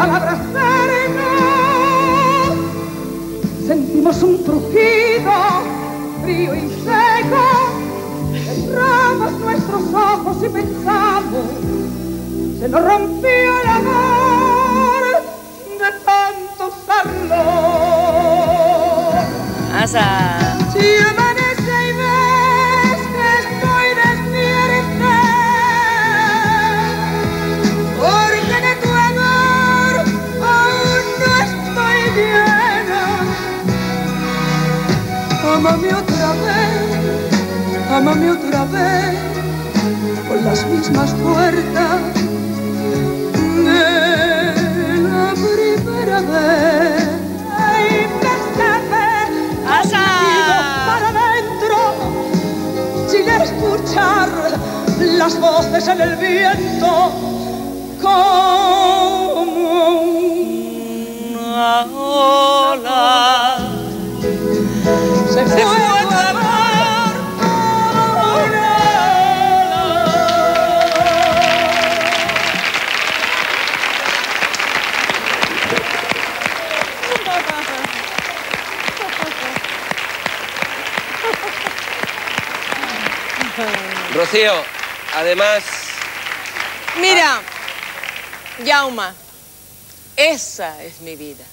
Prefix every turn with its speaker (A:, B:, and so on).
A: al abrazarnos sentimos un trujido frío y seco. Cerramos nuestros ojos y pensamos, se nos rompió el amor de tanto usarlo.
B: Asa.
A: Amame otra vez, amame otra vez, con las mismas puertas de la primera vez. Ay, bésame,
B: ¡Asa!
A: para adentro, sin escuchar las voces en el viento, como
B: Una ola.
A: Se fue tu amor
C: Rocío, además,
B: Mira, Yauma, esa es mi vida.